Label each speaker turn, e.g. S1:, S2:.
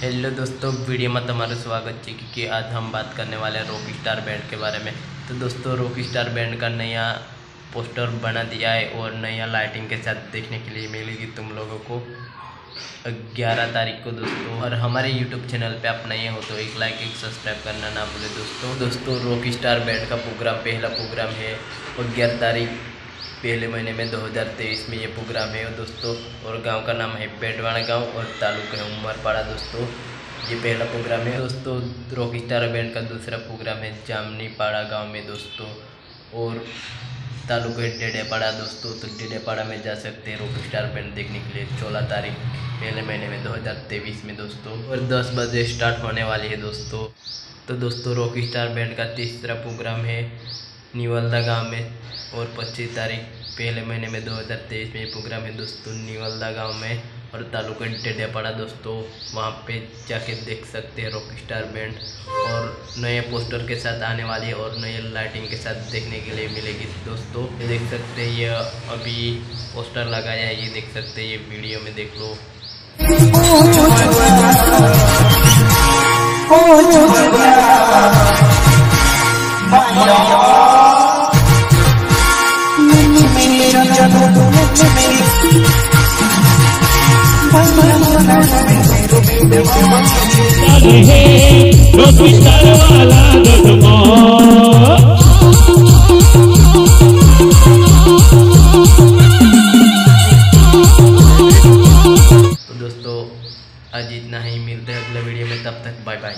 S1: Hello दोस्तों, video में तुम्हारा स्वागत है क्योंकि आज हम बात करने वाले हैं रॉक स्टार बैंड के बारे में। तो दोस्तों रॉक स्टार बैंड का नया पोस्टर बना दिया है और नया लाइटिंग के साथ देखने के लिए मिलेगी तुम लोगों को 11 तारीख को दोस्तों। और हमारे यूट्यूब चैनल पे आप नए हो तो एक लाइक एक सब्सक्राइब करना ना भूले दोस्तों। दोस्तों रॉक स्टार बैंड का प्रोग्राम पहला प्रोग्राम है और ग्यारह तारीख पहले महीने में 2023 में ये प्रोग्राम है दोस्तों, और गाँव का नाम है पेटवाड़ा गाँव और तालुका है उमरपाड़ा दोस्तों। ये पहला प्रोग्राम है। दोस्तों रॉक स्टार बैंड का दूसरा प्रोग्राम है जामनीपाड़ा गाँव में दोस्तों, और तालुका है डेडेपाड़ा दोस्तों। तो डेडेपाड़ा में जा सकते हैं रॉक स्टार बैंड देखने के लिए। सोलह तारीख, पहले महीने में 2023 में दोस्तों, और 10 बजे स्टार्ट होने वाली है दोस्तों। तो दोस्तों रॉक स्टार बैंड का तीसरा प्रोग्राम है। निवलदा गाँव में और 25 तारीख पहले महीने में 2023 में प्रोग्राम है दोस्तों निवलदा गाँव में और तालुका टेडेपाड़ा दोस्तों वहाँ पे जाके देख सकते हैं रॉक स्टार बैंड और नए पोस्टर के साथ आने वाली और नए लाइटिंग के साथ देखने के लिए मिलेगी दोस्तों देख सकते हैं ये अभी पोस्टर लगाया है ये देख सकते हैं ये वीडियो में देख लो तो दोस्तों आज इतना ही। मिलते हैं अगले वीडियो में। तब तक बाय बाय